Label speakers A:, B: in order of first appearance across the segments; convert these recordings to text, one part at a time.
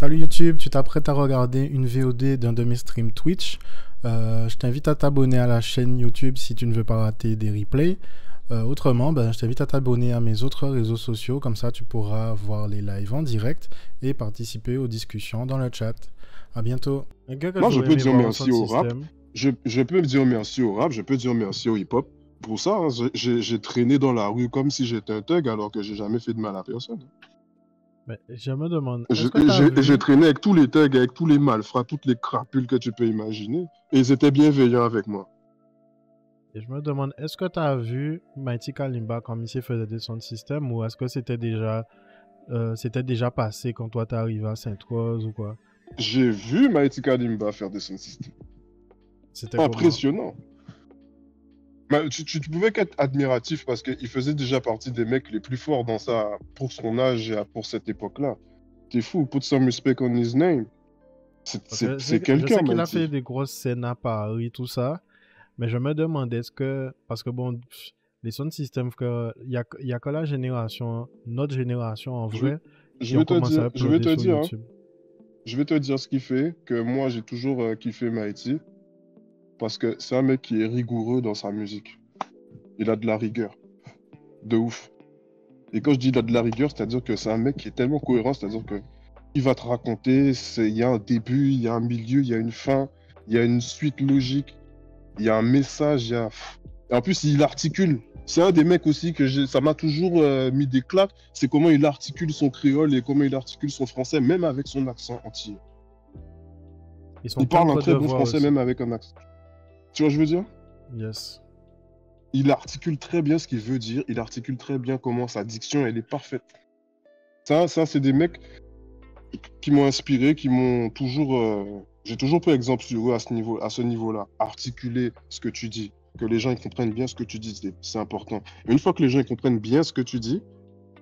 A: Salut YouTube, tu t'apprêtes à regarder une VOD d'un de mes streams Twitch. Euh, je t'invite à t'abonner à la chaîne YouTube si tu ne veux pas rater des replays. Euh, autrement, ben, je t'invite à t'abonner à mes autres réseaux sociaux, comme ça tu pourras voir les lives en direct et participer aux discussions dans le chat. À bientôt.
B: Moi, je peux dire merci au rap. Je, je, peux dire merci au rap, je peux dire merci au hip-hop. Pour ça, hein, j'ai traîné dans la rue comme si j'étais un thug alors que j'ai jamais fait de mal à personne.
A: Mais je me demande.
B: J'ai traîné avec tous les thugs, avec tous les malfrats, toutes les crapules que tu peux imaginer. Et ils étaient bienveillants avec moi.
A: Et je me demande, est-ce que tu as vu Mighty Kalimba quand Missy faisait des sons de système ou est-ce que c'était déjà, euh, c'était déjà passé quand toi t'es arrivé à Sainte-Rose ou quoi?
B: J'ai vu Mighty Kalimba faire des sons de système. C'était impressionnant. Bah, tu, tu, pouvais qu'être admiratif parce qu'il faisait déjà partie des mecs les plus forts dans sa, pour son âge et pour cette époque-là. T'es fou, put some respect on his name. C'est quelqu'un. Je
A: sais qu'il a fait des grosses scènes à Paris, tout ça. Mais je me demandais est-ce que. Parce que bon, les sound systems, il n'y a, y a que la génération, notre génération en vrai.
B: Je, vais te dire, je vais te dire, hein. je vais te dire ce qui fait que moi j'ai toujours euh, kiffé Mighty. Parce que c'est un mec qui est rigoureux dans sa musique. Il a de la rigueur. De ouf. Et quand je dis il a de la rigueur, c'est-à-dire que c'est un mec qui est tellement cohérent, c'est-à-dire que il va te raconter, il y a un début, il y a un milieu, il y a une fin, il y a une suite logique, il y a un message, il y a... Et en plus, il articule. C'est un des mecs aussi que ça m'a toujours euh, mis des claques, c'est comment il articule son créole et comment il articule son français, même avec son accent entier. il parle un très bon français, même avec un accent. Tu vois, je veux dire?
A: Yes.
B: Il articule très bien ce qu'il veut dire. Il articule très bien comment sa diction, elle est parfaite. Ça, ça c'est des mecs qui m'ont inspiré, qui m'ont toujours. Euh, j'ai toujours pris exemple sur eux à ce niveau, ce niveau-là. Articuler ce que tu dis, que les gens ils comprennent bien ce que tu dis, c'est important. une fois que les gens ils comprennent bien ce que tu dis,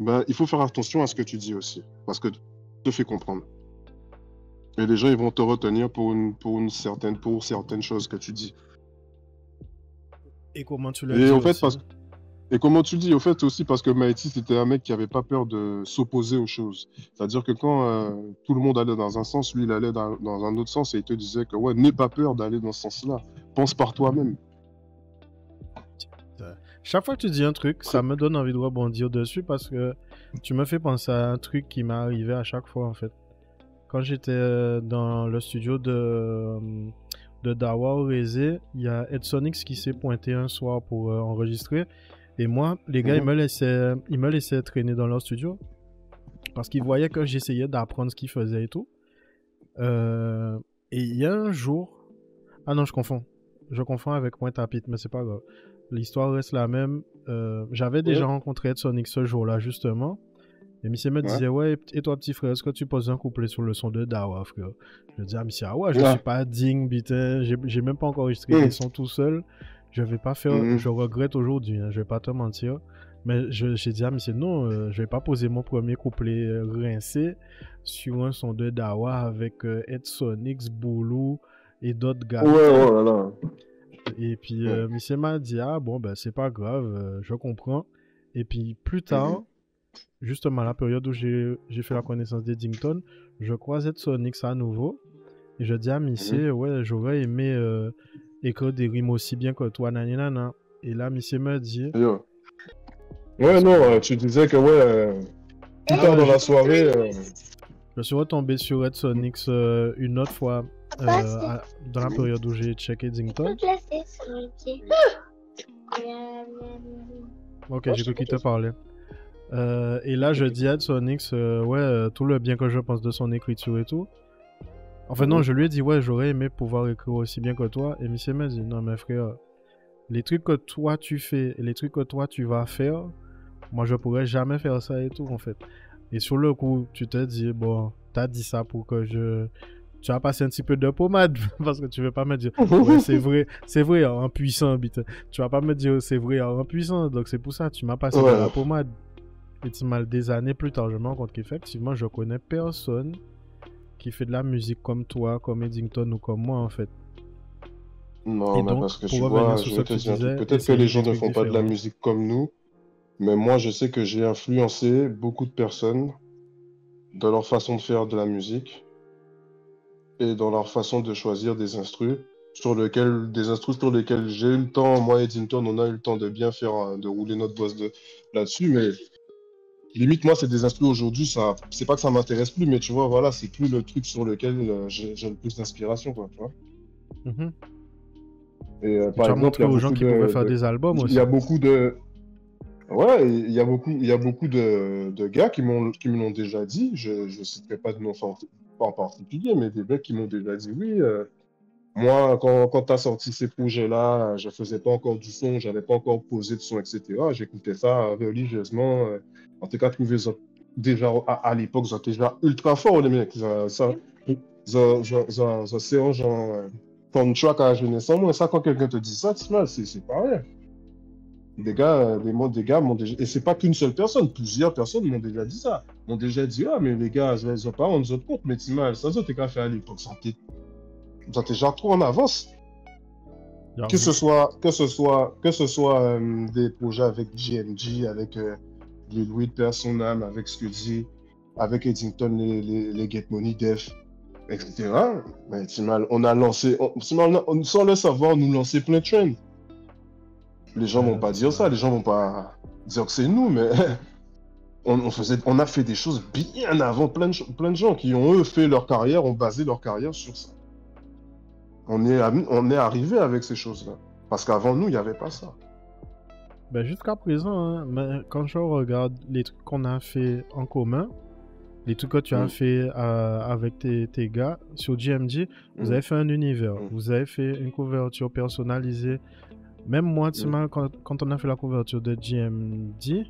B: ben, il faut faire attention à ce que tu dis aussi, parce que tu te fais comprendre. Et les gens ils vont te retenir pour une, pour une certaine, pour certaines choses que tu dis.
A: Et comment tu le dis
B: en fait, parce... Et comment tu le dis Au fait, aussi parce que Maïti, c'était un mec qui avait pas peur de s'opposer aux choses. C'est-à-dire que quand euh, tout le monde allait dans un sens, lui, il allait dans, un autre sens et il te disait que, ouais, n'aie pas peur d'aller dans ce sens-là. Pense par toi-même.
A: Chaque fois que tu dis un truc, ça me donne envie de rebondir dessus parce que tu me fais penser à un truc qui m'est arrivé à chaque fois, en fait. Quand j'étais euh, dans le studio de euh, de Dawa au il y a Edsonix qui s'est pointé un soir pour euh, enregistrer. Et moi, les gars, ils, mhm. me laissaient, ils me laissaient traîner dans leur studio parce qu'ils voyaient que j'essayais d'apprendre ce qu'ils faisaient et tout. Euh, et il y a un jour. Ah non, je confonds. Je confonds avec Point Tapit, mais c'est pas grave. L'histoire reste la même. Euh, j'avais déjà rencontré Edsonix ce jour-là, justement. Et Missy me disait, ouais, et toi, petit frère, est-ce que tu poses un couplet sur le son de Dawa, frère Je dis à Missy, ah ouais, je ne suis pas digne, putain, j'ai même pas encore enregistré mm. les sons tout seul. Je vais pas faire, mm-hmm. je regrette aujourd'hui, hein, je vais pas te mentir. Mais j'ai dit à Missy, non, euh, je vais pas poser mon premier couplet euh, rincé sur un son de Dawa avec euh, Ed Sonix, Boulou et d'autres gars.
B: Ouais.
A: Et puis, Missy m'a dit, ah bon, ben c'est pas grave, je comprends. Et puis, plus tard, mm-hmm justement la période où j'ai fait la connaissance d'Eddington, je croise Ed Sonics à nouveau. Et je dis à Missy, mhm. ouais, j'aurais aimé euh, écrire des rimes aussi bien que toi, nanana. Et là, Missy me dit.
B: Ouais, non, euh, tu disais que, ouais, euh, plus tard dans la soirée.
A: Je suis retombé sur Ed Sonics une autre fois dans la période où j'ai checké Eddington. Ok, j'ai cru qu'il te parlait. Euh, et là, je dis à Sonix, euh, ouais, euh, tout le bien que je pense de son écriture et tout. Enfin, non, je lui ai dit, ouais, j'aurais aimé pouvoir écrire aussi bien que toi. Et Monsieur m'a dit, non, mais frère, les trucs que toi tu fais et les trucs que toi tu vas faire, moi, je pourrais jamais faire ça et tout, en fait. Et sur le coup, tu te dis, bon, t'as dit ça pour que je. Tu as passé un petit peu de pommade parce que tu veux pas me dire, ouais, c'est vrai, c'est vrai, en puissant, Tu vas pas me dire, c'est vrai, en puissant. Donc, c'est pour ça, tu m'as passé de la pommade. Mal des années plus tard, je me rends compte qu'effectivement, je connais personne qui fait de la musique comme toi, comme Eddington ou comme moi, en fait.
B: Non, mais parce que tu vois, je peut-être que les gens ne font pas de la musique comme nous, mais moi, je sais que j'ai influencé beaucoup de personnes dans leur façon de faire de la musique. et dans leur façon de choisir des instrus sur lequel, des instrus sur lesquels j'ai eu le temps, moi et Eddington, on a eu le temps de bien faire, euh, de rouler notre boss de, là-dessus, mais limite, moi, c'est des instrus aujourd'hui, ça, c'est pas que ça m'intéresse plus, mais tu vois, voilà, c'est plus le truc sur lequel euh, j'ai, le plus d'inspiration, quoi, tu vois.
A: Mm-hmm. Et euh, par exemple, aux gens qui pouvaient faire des albums aussi.
B: Il y a beaucoup de, ouais, il y a beaucoup, il y a beaucoup de, de gars qui m'ont, qui me l'ont déjà dit. Je, je citerai pas de nom en particulier, mais des mecs qui m'ont déjà dit oui. Moi, quand, quand tu as sorti ces projets-là, je faisais pas encore du son, j'avais pas encore posé de son, etc. J'écoutais ça religieusement. Euh, en tout cas, trouvé ça déjà à, l'époque, c'était déjà ultra fort, les mecs. Ça, ça, ça, c'est un genre track à jeunesse en moi. Ça, quand quelqu'un te dit ça, c'est pas rien. Des gars, des, des gars m'ont déjà. Et c'est pas qu'une seule personne, plusieurs personnes m'ont déjà dit ça. M'ont déjà dit, ah, mais les gars, ils ont pas rendu compte, mais tu mal, ça, c'est qu'à faire à l'époque. Vous êtes déjà trop en avance. Que ce soit, que ce soit, que ce soit euh, des projets avec GMG, avec euh, les Louis de Personam, avec Scully, avec Eddington, les, les, Get Money Def, etc. Mais mal, on a lancé, on, sans le savoir, nous lancer plein de trends. Les gens vont pas dire ça, les gens vont pas dire que c'est nous, mais on, faisait, on a fait des choses bien avant plein de, plein de gens qui ont eux fait leur carrière, ont basé leur carrière sur ça on est, on est arrivé avec ces choses-là. Parce qu'avant nous, il n'y avait pas ça.
A: Ben jusqu'à présent, hein, mais quand je regarde les trucs qu'on a fait en commun, les trucs que tu as mm. fait euh, avec tes, tes, gars sur GMG, vous mm. avez fait un univers, mm. vous avez fait une couverture personnalisée. Même moi, quand, quand, on a fait la couverture de GMD,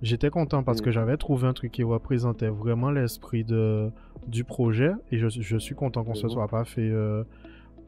A: j'étais content parce que j'avais trouvé un truc qui représentait vraiment l'esprit du projet et je, je suis content qu'on ne se soit pas fait euh,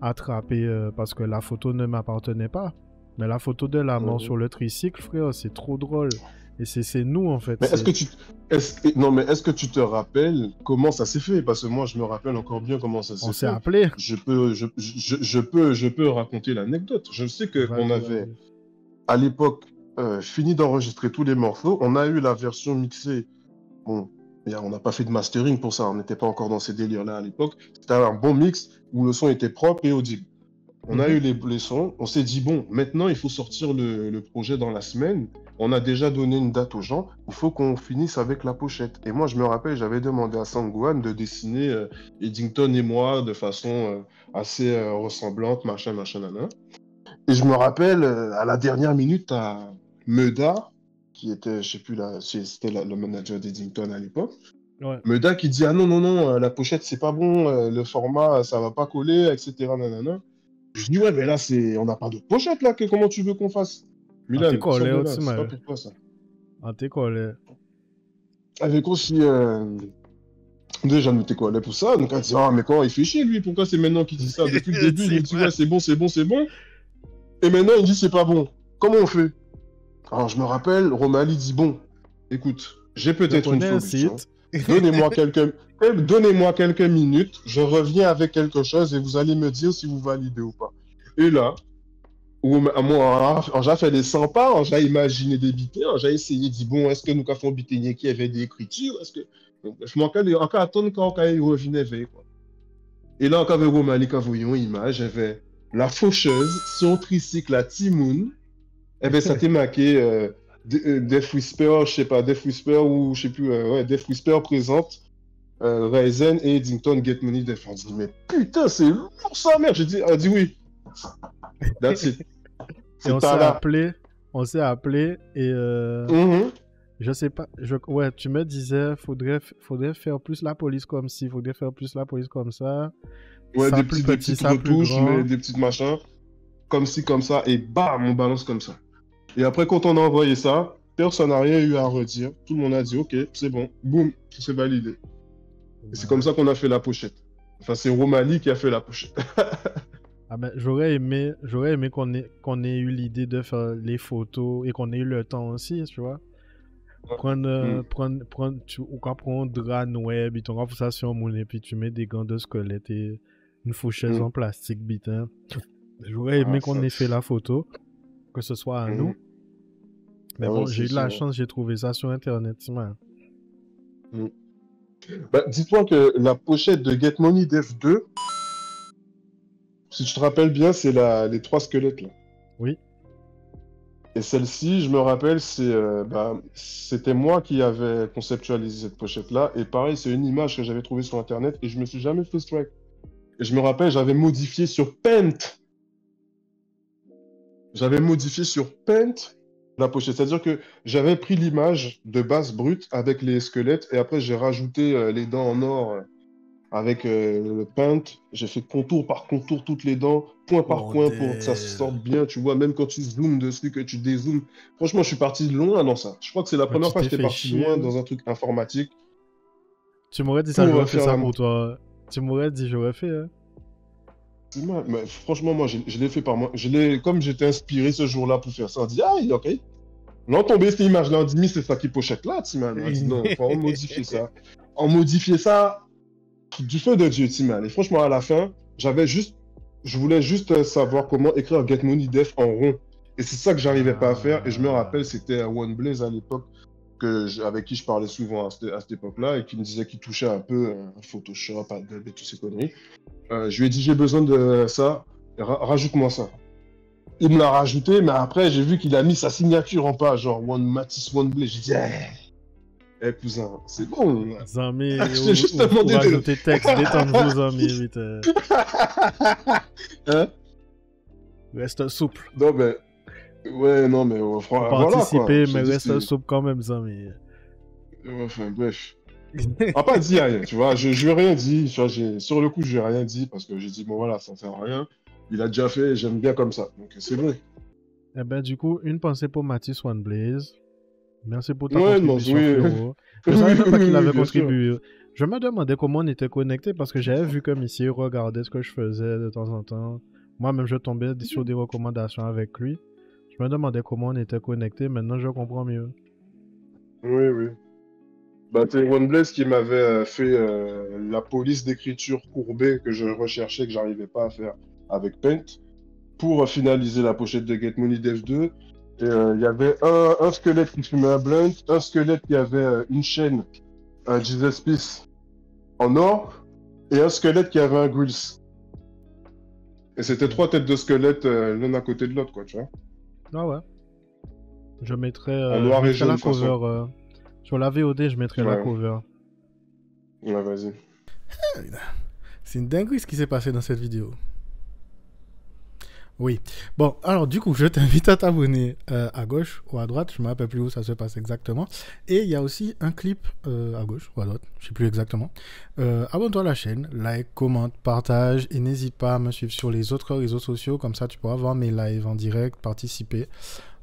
A: attrapé euh, parce que la photo ne m'appartenait pas. Mais la photo de la mort sur le tricycle, frère, c'est trop drôle. Et c'est nous, en fait.
B: Mais est-ce que tu... Est non, mais est-ce que tu te rappelles comment ça s'est fait? Parce que moi, je me rappelle encore bien comment ça s'est fait.
A: On s'est appelé.
B: Je peux, je, je, peux, je peux raconter l'anecdote. Je sais qu'on avait, à l'époque, euh, fini d'enregistrer tous les morceaux. On a eu la version mixée. Bon, on n'a pas fait de mastering pour ça, on n'était pas encore dans ces délires-là à l'époque. C'était un bon mix où le son était propre et audible. On a mhm. eu les, sons, on s'est dit, bon, maintenant il faut sortir le, projet dans la semaine. On a déjà donné une date aux gens, il faut qu'on finisse avec la pochette. Et moi, je me rappelle, j'avais demandé à Sangwan de dessiner euh, Eddington et moi de façon euh, assez euh, ressemblante, machin, machin, nana. Et je me rappelle, à la dernière minute, à Meda, qui était, je sais plus, là, c'était le manager d'Eddington à l'époque. Ouais. Meda qui dit Ah non, non, non, euh, la pochette c'est pas bon, euh, le format ça va pas coller, etc. Nanana. Je dis Ouais, mais là, c'est... on n'a pas de pochette là, que... comment tu veux qu'on fasse?
A: Milan, ah, collé aussi, c'est pas pourquoi ça. Ah, t'es collé.
B: Avec aussi. Euh... Déjà, nous t'es collé pour ça? Donc, elle dit Ah, mais comment il fait chier lui Pourquoi c'est maintenant qu'il dit ça? Depuis le début, il dit Ouais, c'est bon, c'est bon, c'est bon. Et maintenant, il dit C'est pas bon. Comment on fait? Alors je me rappelle, Romali dit bon, écoute, j'ai peut-être une solution. Donnez-moi quelques, donnez-moi quelques minutes, je reviens avec quelque chose et vous allez me dire si vous validez ou pas. Et là, moi, j'ai fait des 100 pas, j'ai imaginé des bitins, j'ai essayé de dire bon, est-ce que nous avons bitinier qui avait des écritures, est-ce que je manquais encore attendre quand il revenait avec quoi. Et là, quand Romali, quand voyons image, j'avais la faucheuse, son tricycle à Timoun, eh ben, ça t'est marqué euh, euh, Def Whisper, je sais pas, Def Whisper ou je sais plus, euh, ouais, Def Whisper présente euh, Ryzen et Eddington Get Money Def. On dit, mais putain, c'est lourd ça, merde. J'ai dit, dit oui. That's it.
A: On s'est appelé, on s'est appelé et euh, mm-hmm. je sais pas, je, ouais, tu me disais, faudrait, faudrait faire plus la police comme ci, faudrait faire plus la police comme ça.
B: Ouais, des, petits, des petites retouches, mais des petites machins, comme ci, comme ça, et bam, on balance comme ça. Et après, quand on a envoyé ça, personne n'a rien eu à redire. Tout le monde a dit, OK, c'est bon, boum, c'est validé. Et c'est comme ça qu'on a fait la pochette. Enfin, c'est Romali qui a fait la pochette.
A: ah ben, j'aurais aimé, j'aurais aimé qu'on ait, qu'on ait eu l'idée de faire les photos et qu'on ait eu le temps aussi, tu vois. Prendre, euh, mm. prendre, prendre, tu, ou quand prendre un web, et ça sur mon et puis tu mets des gants de squelette et une faucheuse mm. en plastique, bitin. J'aurais aimé ah, qu'on ait fait la photo que ce soit à mhm. nous. Mais bon, j'ai eu de la chance, j'ai trouvé ça sur Internet. Mhm.
B: Bah, dis-toi que la pochette de Get Money Dev 2, si tu te rappelles bien, c'est la... les trois squelettes là.
A: Oui.
B: Et celle-ci, je me rappelle, euh, bah, c'était moi qui avais conceptualisé cette pochette-là. Et pareil, c'est une image que j'avais trouvée sur Internet et je me suis jamais fait strike. Et je me rappelle, j'avais modifié sur Paint. J'avais modifié sur Paint la pochette. C'est-à-dire que j'avais pris l'image de base brute avec les squelettes et après j'ai rajouté euh, les dents en or euh, avec euh, le paint. J'ai fait contour par contour toutes les dents, point par point pour que ça sorte bien. Tu vois, même quand tu zoomes dessus, que tu dézoomes. Franchement, je suis parti loin dans ça. Je crois que c'est la première fois que j'étais parti loin dans un truc informatique.
A: Tu m'aurais dit ça, j'aurais fait ça pour toi. Tu m'aurais dit, j'aurais fait. Hein.
B: Franchement, moi, je, l'ai fait par moi. Je l'ai, comme j'étais inspiré ce jour-là pour faire ça, on dit, ah, ok. Non, tomber cette image-là, on dit, mais c'est ça qui pochette là, Timan. On dit, non, faut modifier ça. On modifiait ça du feu de Dieu, Timan. Et franchement, à la fin, j'avais juste, je voulais juste savoir comment écrire Get Money Def en rond. Et c'est ça que j'arrivais pas à faire. Et je me rappelle, c'était One Blaze à l'époque, que avec qui je parlais souvent à cette, époque-là, et qui me disait qu'il touchait un peu Photoshop, Adobe et toutes ces conneries. Euh, je lui ai dit, j'ai besoin de ça, rajoute-moi ça. Il me l'a rajouté, mais après, j'ai vu qu'il a mis sa signature en page, genre One Matisse, One Blade. J'ai dit, eh, hey, cousin, c'est bon.
A: Zami, j'ai juste demandé de. Rajouter texte, détendre vos amis, vite. Euh. hein? Reste souple.
B: Non, mais. Ouais, non, mais. Euh,
A: Participer, mais reste souple quand même, Zami.
B: Enfin, bref. On pas dit rien, tu vois. Je, je lui ai rien dit. sur le coup, je lui ai rien dit parce que j'ai dit, bon voilà, ça ne sert à rien. Il a déjà fait, j'aime bien comme ça. Donc c'est vrai.
A: Eh ben, du coup, une pensée pour Mathis One Blaze. Merci pour ta contribution, oui. Je savais même pas qu'il avait contribué. Je me demandais comment on était connecté parce que j'avais vu comme ici, regardait ce que je faisais de temps en temps. Moi-même, je tombais sur des recommandations avec lui. Je me demandais comment on était connecté. Maintenant, je comprends mieux.
B: Oui, oui. Bah, c'est OneBlaze qui m'avait euh, fait euh, la police d'écriture courbée que je recherchais, que j'arrivais pas à faire avec Paint, pour finaliser la pochette de Get Money Dev 2. Euh, il y avait un, squelette qui fumait un blunt, un squelette qui avait une chaîne, un Jesus Peace en or, et un squelette qui avait un grills. Et c'était trois têtes de squelette l'un à côté de l'autre, quoi, tu vois.
A: Ah ouais. Je mettrais, en noir et jaune, la cover, sur la VOD, je mettrai la cover.
B: Ouais, vas-y.
A: C'est une dinguerie ce qui s'est passé dans cette vidéo. Oui. Bon, alors du coup, je t'invite à t'abonner euh, à gauche ou à droite. Je ne me rappelle plus où ça se passe exactement. Et il y a aussi un clip euh, à gauche ou à droite. Je ne sais plus exactement. Euh, abonne-toi à la chaîne, like, commente, partage. Et n'hésite pas à me suivre sur les autres réseaux sociaux. Comme ça, tu pourras voir mes lives en direct, participer.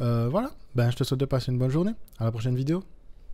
A: voilà. Ben, je te souhaite de passer une bonne journée. À la prochaine vidéo.